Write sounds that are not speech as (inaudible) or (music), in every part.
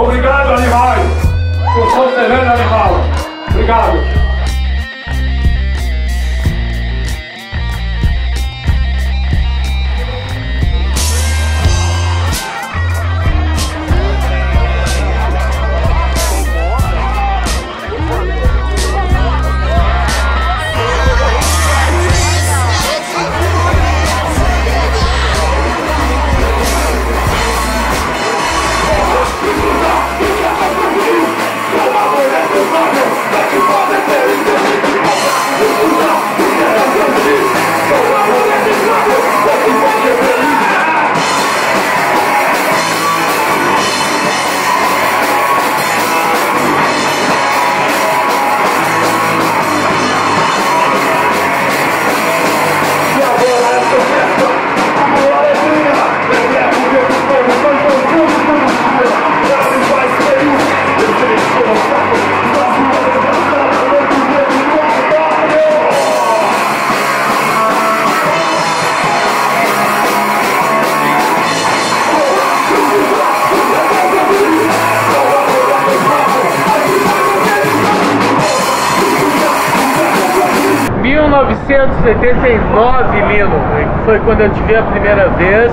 Obrigado, animais, por sostener animal. Obrigado. Lino, foi quando eu te vi a primeira vez.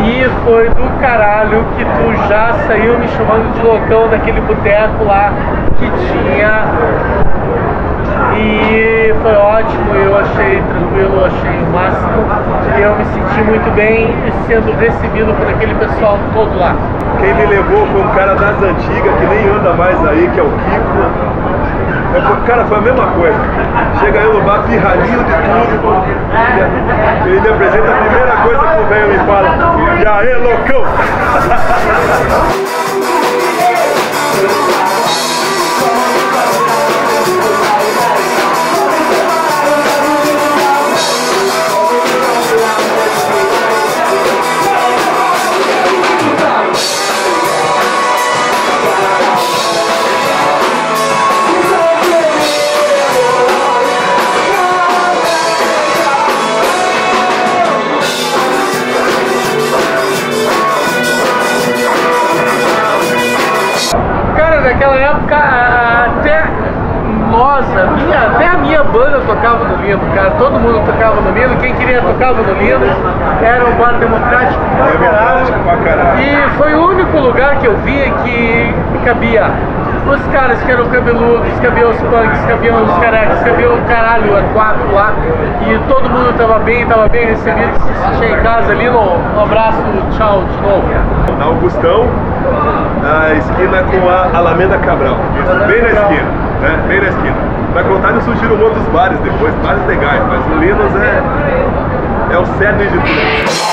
E foi do caralho que tu já saiu me chamando de loucão naquele boteco lá que tinha. E foi ótimo, eu achei tranquilo, achei o máximo. E eu me senti muito bem sendo recebido por aquele pessoal todo lá. Quem me levou foi um cara das antigas que nem anda mais aí, que é o Kiko Cara, foi a mesma coisa. Chega aí no bar, pirralhinho de tudo. Ele me apresenta a primeira coisa que o velho me fala. E aí, loucão? (laughs) naquela época até nós, a minha, até a minha banda tocava no Lino, cara. Todo mundo tocava no Lino. Quem queria tocava no Lino. Era um bar democrático pra caralho. E foi o único lugar que eu via que cabia os caras que eram cabeludos, cabia os punks, cabiam os carecas, cabia o caralho a quatro lá. E todo mundo tava bem, tava bem recebido, se sentia em casa ali. No, um abraço, tchau de novo. Na Augustão, na esquina com a Alameda Cabral. Isso, bem na esquina, né? Bem na esquina. Vai contar e surgiram outros bares depois, bares legais, mas o Linus é, é o cerne de tudo.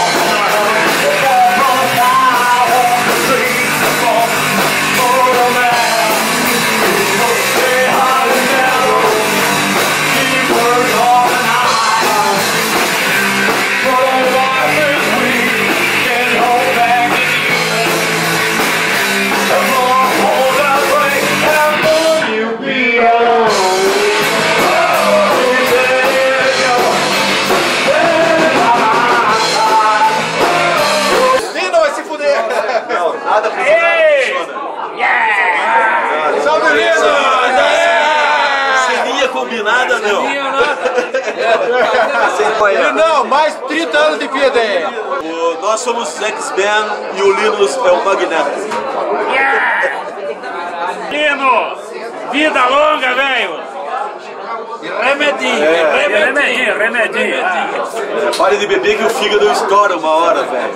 Remedinho. É, pare de beber que o fígado estoura uma hora, velho.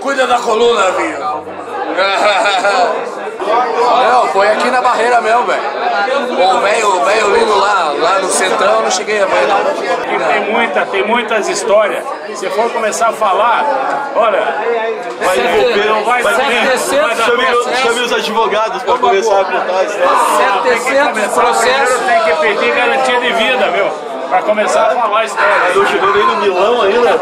Cuida da coluna, viu? (laughs) Não, foi aqui na barreira mesmo, velho. O velho, velho lindo lá, lá no centrão, eu não cheguei a ver não. Tem, muita, tem muitas histórias. Se for começar a falar, olha, vai envolver, não vai, vai chame, chame os advogados para começar a contar a história. 700 processos. Tem que pedir garantia de vida, meu pra começar a falar história. Não chegou nem no Milão ainda.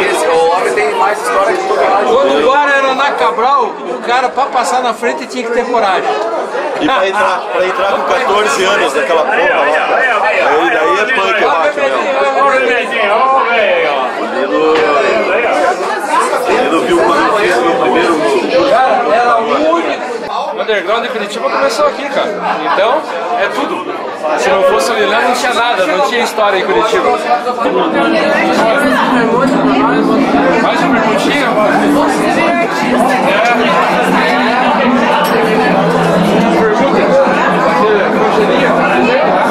Esse, o homem tem mais história que todo mundo. Quando o bar era na Cabral, o cara pra passar na frente tinha que ter coragem. E pra entrar, pra entrar com 14 anos naquela porra lá. Aí daí é punk o rock mesmo. Olha o remedinho, olha o Lilo viu quando eu fiz meu primeiro. Cara, era o único underground de Curitiba começou aqui, cara. Então, é tudo. Se não fosse o Lilão, não tinha nada, não tinha história em Curitiba. Mais uma perguntinha? É. Pergunta. Juliet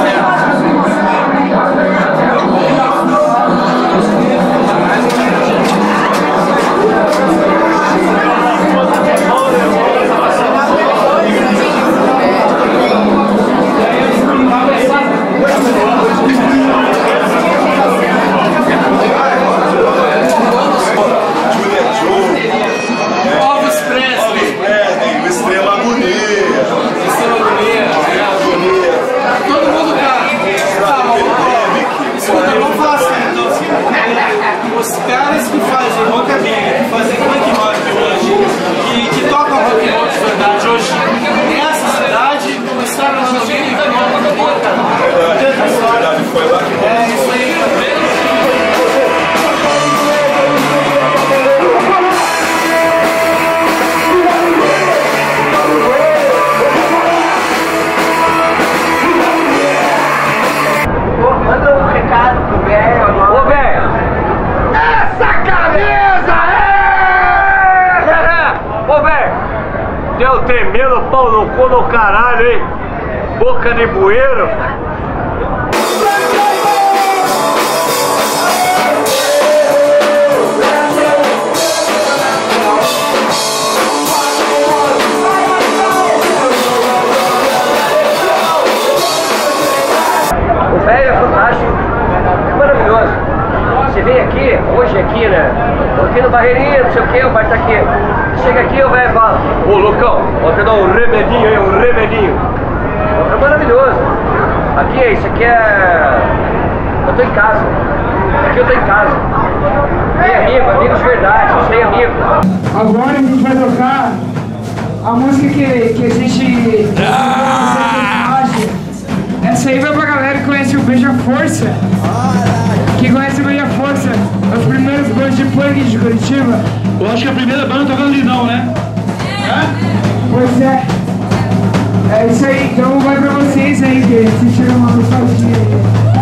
caralho, hein? Boca de bueiro. O velho é fantástico. É maravilhoso. Você vem aqui, hoje aqui, né? Tô aqui no Barreirinha, não sei o que, o bar tá aqui. Chega aqui, o velho fala, ô Lucão, vou te dar um remedinho aí, um remedinho. É maravilhoso. Aqui, isso aqui é. Eu tô em casa. Aqui eu tô em casa. Tem amigo, amigo de verdade, eu sei amigo. Agora a gente vai tocar a música que, que a gente. Essa aí vai pra galera que conhece o Beija Força. Que conhece o Beija Força. Os primeiros bandos de punk de Curitiba. Eu acho que a primeira banda tocando Lidão, né? Pois é. É isso aí, então vai pra vocês aí, que se chega uma nostalgia aí.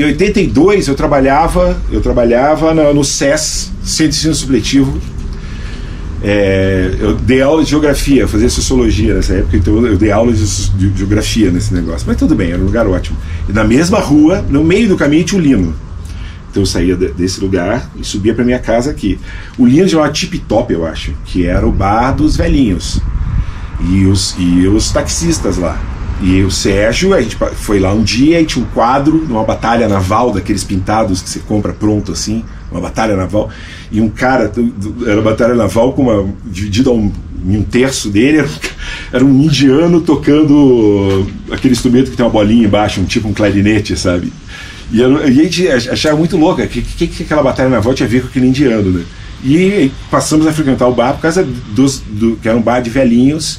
Em 82 eu trabalhava, eu trabalhava no, no SES, Centro de Ensino Supletivo. É, eu dei aula de geografia, fazia sociologia nessa época, então eu dei aula de, de geografia nesse negócio. Mas tudo bem, era um lugar ótimo. E na mesma rua, no meio do caminho, tinha o Lino. Então eu saía de- desse lugar e subia para minha casa aqui. O Lino chamava Tip Top, eu acho, que era o bar dos velhinhos. E os, e os taxistas lá. E o Sérgio, a gente foi lá um dia e tinha um quadro numa batalha naval, daqueles pintados que você compra pronto assim, uma batalha naval. E um cara, era batalha naval com uma. dividida um, em um terço dele, era um, indiano tocando aquele instrumento que tem uma bolinha embaixo, um tipo um clarinete, sabe? E, eu- e a gente ach- achava muito louca, o que, que, que aquela batalha naval tinha a ver com aquele indiano, né? E passamos a frequentar o bar por causa dos, do, que era um bar de velhinhos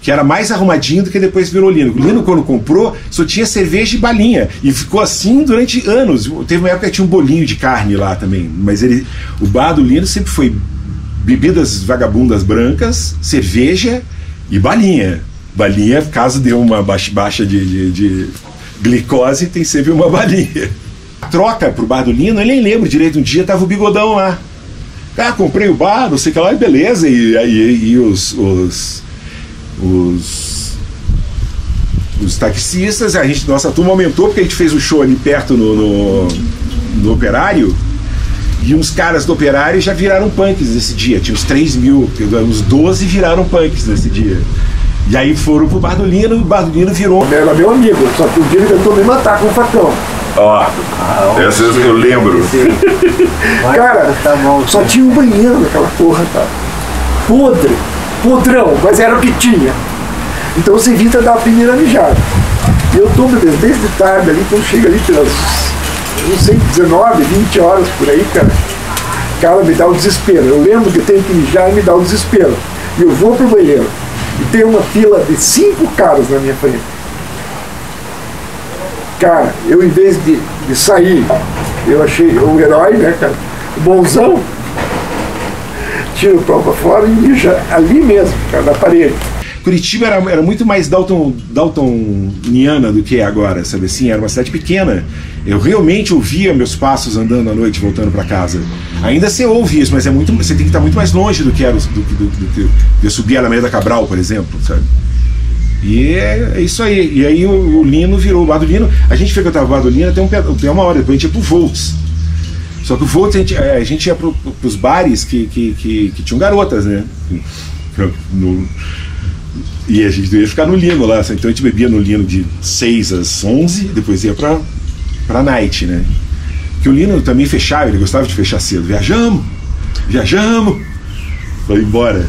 que era mais arrumadinho do que depois virou Lino. O Lino, quando comprou, só tinha cerveja e balinha. E ficou assim durante anos. Teve uma época que tinha um bolinho de carne lá também. Mas ele, o bar do Lino sempre foi bebidas vagabundas brancas, cerveja e balinha. Balinha, caso dê uma baixa, de, de, de glicose, tem sempre uma balinha. troca pro bar do Lino, eu nem lembro direito, um dia tava o bigodão lá. Ah, comprei o bar, não sei o que lá, e beleza. E, e os, os, os, os taxistas, a gente, nossa turma aumentou porque a gente fez o um show ali perto no, no, no Operário. E uns caras do Operário já viraram punks nesse dia. Tinha uns 3 mil, uns 12 viraram punks nesse dia. E aí foram pro Bardolino e o Bardolino virou. Era meu amigo, só que um dia ele tentou me matar com um facão. Ó, essas eu lembro. (laughs) (laughs) Cara, tá só tinha um banheiro naquela porra, tá? Podre, podrão, mas era o que tinha. Então você evita dar a primeira mijada. E eu tô bebendo desde tarde ali, quando chega ali pelas, não sei, 19, 20 horas por aí, cara. Cara, me dá o um desespero. Eu lembro que eu tenho que mijar e me dá o um desespero. E eu vou pro banheiro. E tem uma fila de cinco caras na minha frente. Cara, eu em vez de, de sair, eu achei o herói, né, cara? O bonzão. Tiro o pau pra fora e mija ali mesmo, na parede. Curitiba era, era muito mais Dalton, Daltoniana do que é agora, sabe assim? Era uma cidade pequena. Eu realmente ouvia meus passos andando à noite, voltando para casa. Ainda você ouve isso, mas é muito, você tem que estar muito mais longe do que era do, do, do, do, de subir a Alameda Cabral, por exemplo, sabe? E é, é, isso aí. E aí o, o, Lino virou o bar do Lino. A gente frequentava o bar do Lino até, um, até uma hora, depois a gente ia pro Volts. Só que o Volts a gente, é, a gente ia pro, pros bares que, que, que, que tinham garotas, né? No, e a gente ia ficar no Lino lá. Então a gente bebia no Lino de 6 às 11, depois ia pra, pra night, né? Que o Lino também fechava, ele gostava de fechar cedo. Viajamos, viajamos, foi embora.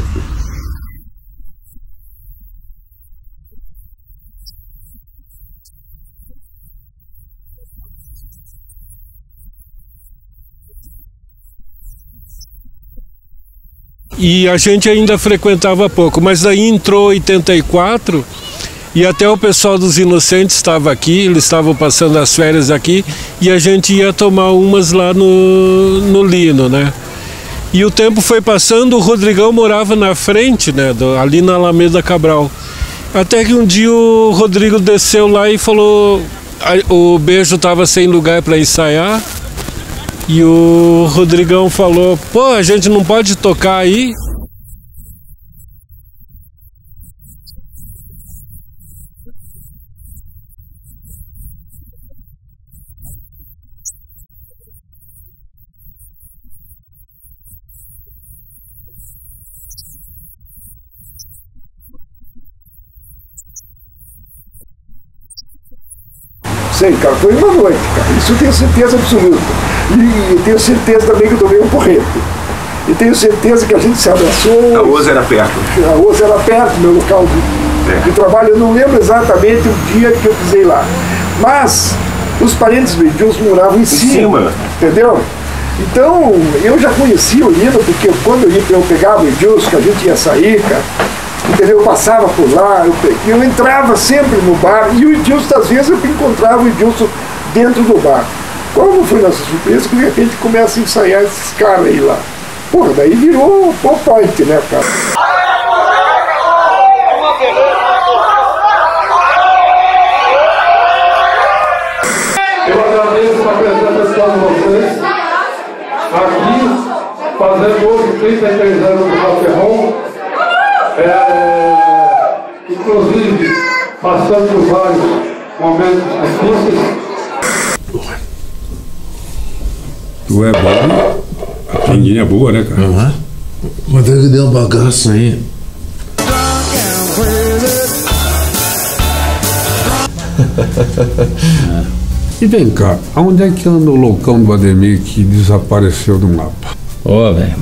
E a gente ainda frequentava pouco, mas aí entrou 84 e até o pessoal dos Inocentes estava aqui, eles estavam passando as férias aqui e a gente ia tomar umas lá no, no Lino, né? E o tempo foi passando, o Rodrigão morava na frente, né, do, ali na Alameda Cabral. Até que um dia o Rodrigo desceu lá e falou, o beijo estava sem lugar para ensaiar. E o Rodrigão falou: pô, a gente não pode tocar aí? Sei, cara, foi uma noite, cara. Isso eu tenho certeza absoluta. E tenho certeza também que eu tomei um porrete. E tenho certeza que a gente se abraçou. A Oza era perto. A Oza era perto, meu local de, é. de, trabalho. Eu não lembro exatamente o dia que eu pisei lá. Mas os parentes do Edilson moravam em, em cima, cima. Entendeu? Então, eu já conhecia o Lino, porque quando eu, ia, eu pegava o Edilson, que a gente ia sair, cara, entendeu? Eu passava por lá, eu, eu entrava sempre no bar, e o Edilson, às vezes, eu encontrava o Edilson dentro do bar. Qual não foi nossa surpresa que de repente começa a ensaiar esses caras aí lá. Porra, daí virou pop point, né, cara? Eu agradeço a apresentação de vocês aqui, fazendo hoje 33 anos do Rock é, inclusive passando por vários momentos difíceis. Tu é bom, a pinguinha é boa, né, cara? Uhum. Mas que deu um bagaço aí. (laughs) E vem cá, aonde é que anda o loucão do Ademir que desapareceu do mapa? Ó, oh, velho,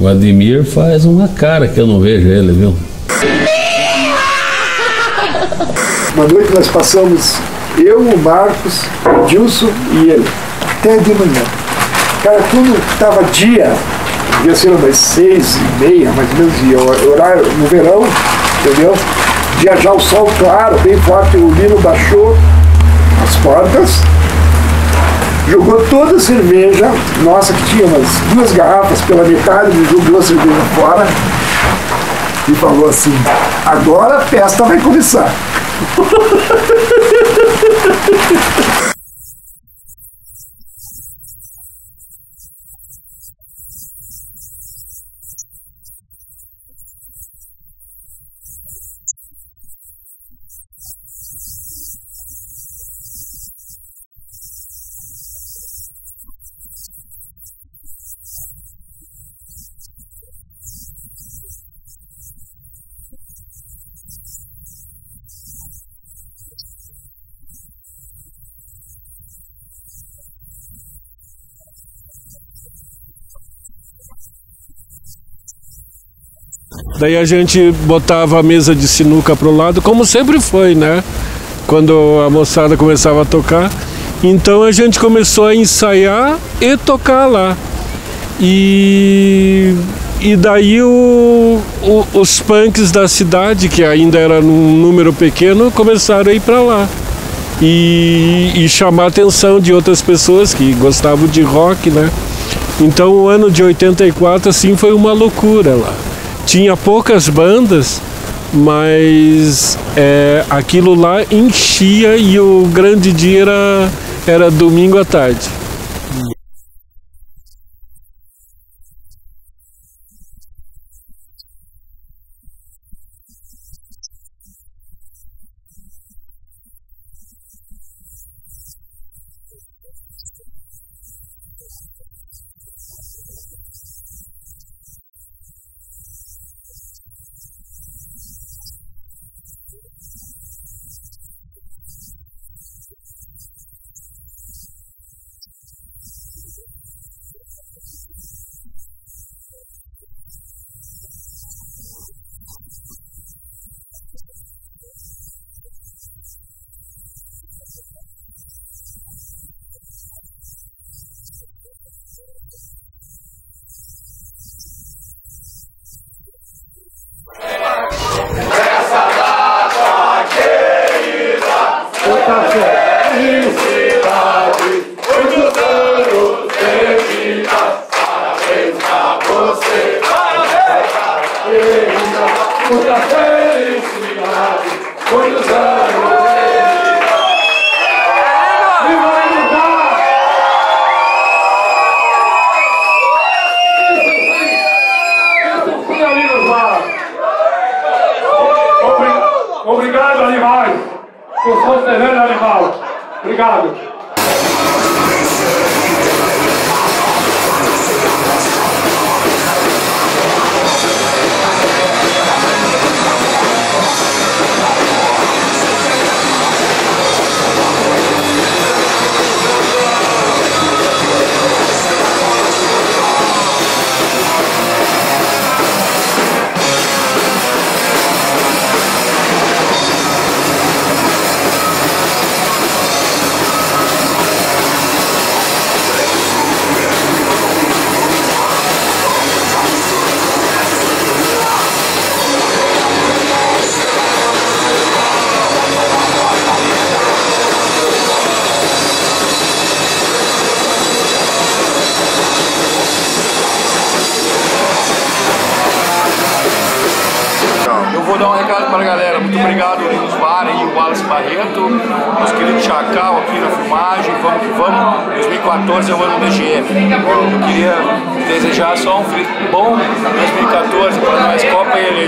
o Ademir faz uma cara que eu não vejo ele, viu? Uma noite nós passamos, eu, o Marcos, o Dilson e ele, até de manhã. Cara, quando tava dia, devia ser umas seis e meia, mais ou menos, e horário no verão, entendeu? Dia já o sol claro, bem forte, o Lino baixou as portas, jogou toda a cerveja, nossa, que tinha umas duas garrafas pela metade, ele jogou a cerveja fora e falou assim, agora a festa vai começar. (laughs) Daí a gente botava a mesa de sinuca pro lado, como sempre foi, né? Quando a moçada começava a tocar. Então a gente começou a ensaiar e tocar lá. E, e daí o, o, os punks da cidade, que ainda era num número pequeno, começaram a ir para lá. E, e chamar a atenção de outras pessoas que gostavam de rock, né? Então o ano de 84 assim foi uma loucura lá. Tinha poucas bandas, mas é, aquilo lá enchia e o grande dia era, era domingo à tarde.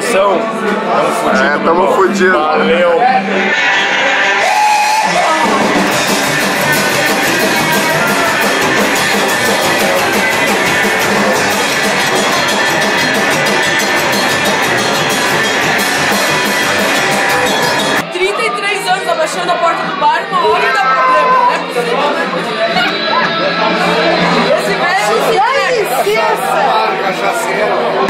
E eleição. Tamo fudido. É, tamo fudido. Valeu. anos abaixando a porta do bar, uma hora dá problema, é possível. Esse velho se Dá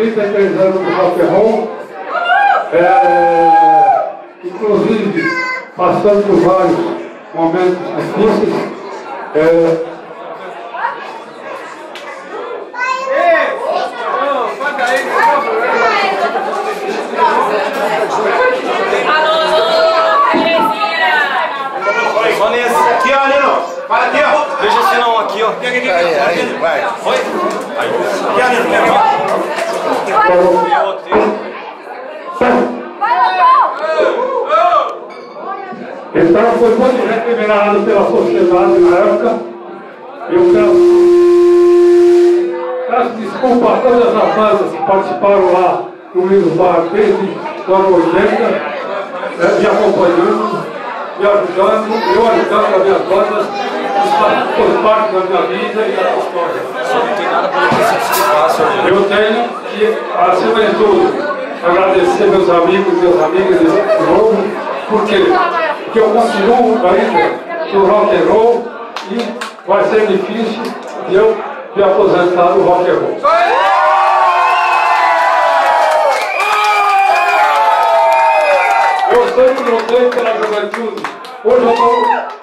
33 anos do Rock é, inclusive passando por vários momentos difíceis. É. Aqui, ó, Nino. Vai aqui, ó. Deixa assim não, aqui, ó. Aí, aí, vai. Oi? Aí. Aqui, ó, Nino. Aqui, Então foi muito recriminado pela sociedade na época. Eu peço, peço desculpa a todas as bandas que participaram lá no Livro Bar desde o ano 80, eh, me acompanhando, me ajudando, eu ajudando as minhas bandas, faz parte da minha vida e da história. Não tem nada pra você Eu tenho que, acima de tudo, agradecer meus amigos, minhas amigas de novo, porque, porque eu continuo ainda no rock and roll e vai ser difícil eu me aposentar do rock and roll. Eu sempre lutei pela juventude. Hoje eu estou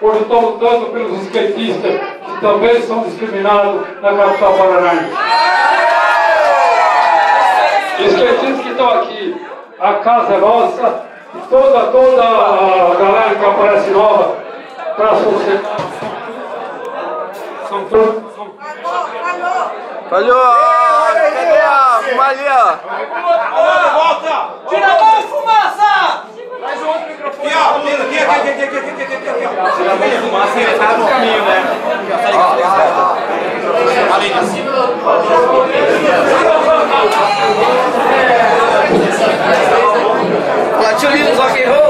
hoje eu estou lutando pelos skatistas, que também são discriminados na capital paranaense. Skatistas que estão aqui, a casa é nossa, e toda, toda a galera que aparece nova para a sociedade. São todos. Falhou! Cadê a Maria? Volta! Tira a mão, fumaça! Mais um outro microfone. Aqui, ó. Aqui, aqui, aqui, aqui, aqui, aqui, aqui, aqui, ó. Tira a mão, fumaça, ele tá no caminho, né? Além disso.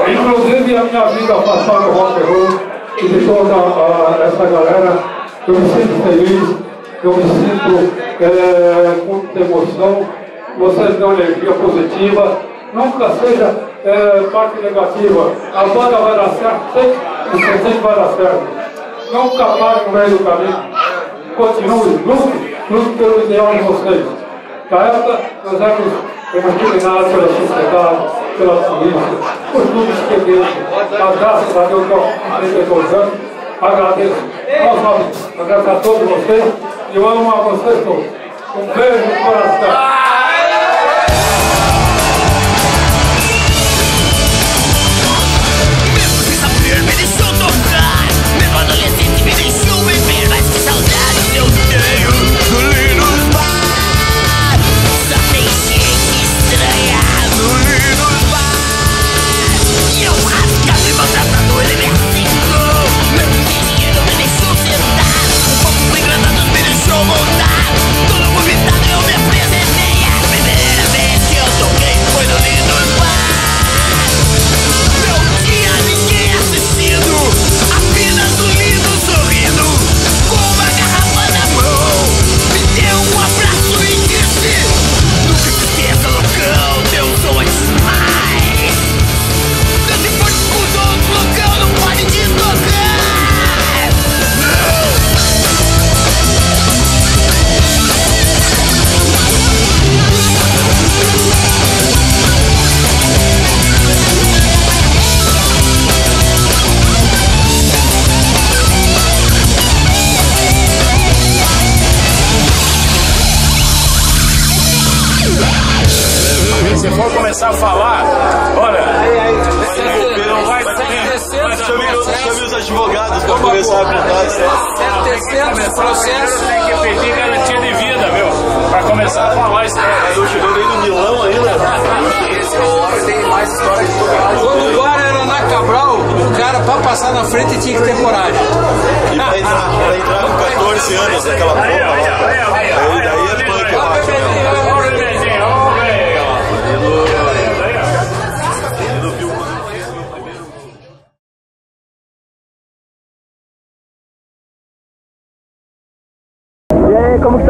Inclusive a minha vida passada no rock and roll e de toda ah, essa galera, eu me sinto feliz, eu me sinto eh, com muita emoção, vocês dão energia positiva, nunca seja eh, parte negativa. A banda vai dar certo, sempre, você sempre vai dar certo. Nunca pare no meio do caminho. Continue, lute, lute pelo ideal de vocês. Na época, nós éramos discriminados pela sociedade, pela polícia, por tudo isso que é Deus. Mas graças a Deus, eu com 32 anos, agradeço aos nossos, agradeço a todos vocês e eu amo a vocês todos. Um beijo no coração.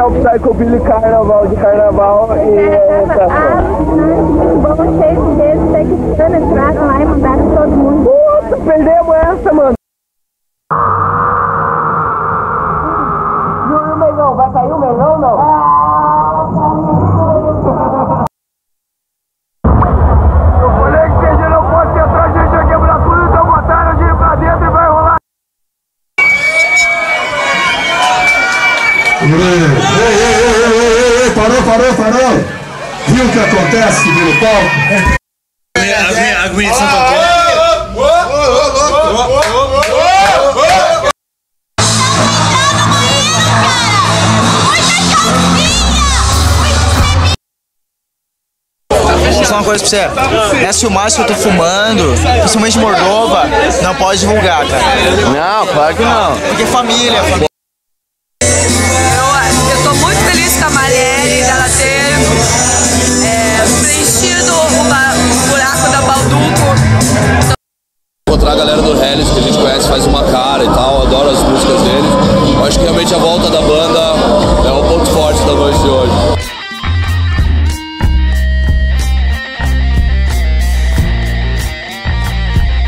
O Psychobilly Carnaval de Carnaval e essa Vamos cheio de dedos, sei que esse ano entraram lá e mandaram todo mundo. Puta, perdemos essa, mano. E o Mengão, vai cair o Mengão não? desce pelo palco. Aguinha, aguinha, São Paulo. Só uma coisa pra você, nessa o que eu tô fumando, principalmente Mordova, não pode divulgar, cara. Não, claro que não. Porque família, família. Eu, eu tô muito feliz com a Marielle, dela ter mostrar a galera do Hellis, que a gente conhece, faz uma cara e tal, adoro as músicas dele. Eu acho que realmente a volta da banda